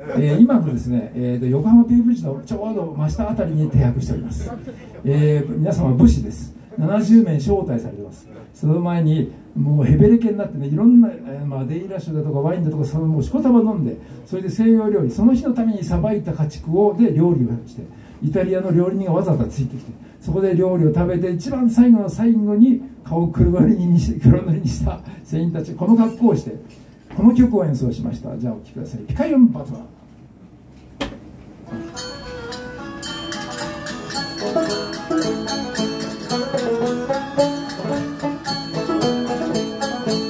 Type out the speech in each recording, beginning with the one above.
えー、今のですね、えー、横浜ペイブリッジのちょうど真下あたりに停泊しております、えー、皆様武士です。70名招待されてます。その前にもうヘベレケになってねいろんな、えー、まあ、デイラッシュだとかワインだとかそのもうしこたま飲んでそれで西洋料理その日のためにさばいた家畜をで料理をしてイタリアの料理人がわざわざついてきてそこで料理を食べて一番最後の最後に顔を黒塗りにした船員たちこの格好をしてこの曲を演奏しましたじゃあお聴きくださいピカヨンバトラー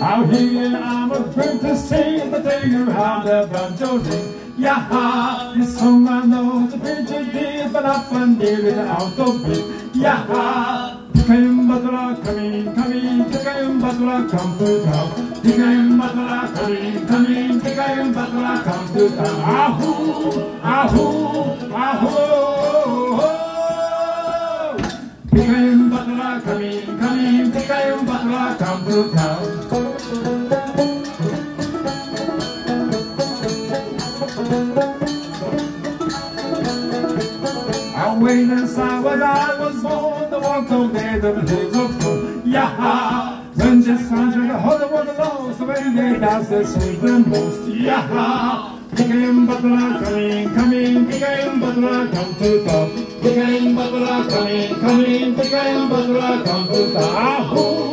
Out here I'm a friend to sing, but tell you how the banjo ring. Yaha, this song I know, the preacher did, but up and did it out of beat. Yaha, Picayune Butler coming, coming, Picayune Butler come to town. Picayune Butler coming, coming, Picayune Butler come to town. Ahoo, ahoo, ahoo. Picayune Butler coming, coming, Picayune When as I was, I was born, the of dead of the hills of stone. Yaha! When just sunshine, the whole world so when they dance, they sing the most. Yaha! Became Butler coming, coming, became Butler come to top. Became Butler coming, coming, became Butler come to the top.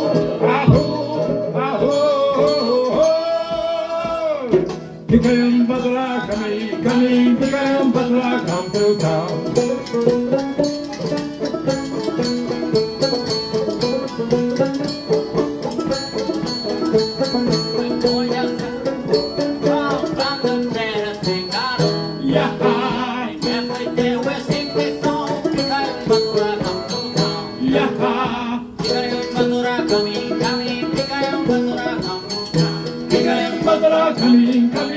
Became Butler coming, coming, became Butler come to town. coming, coming,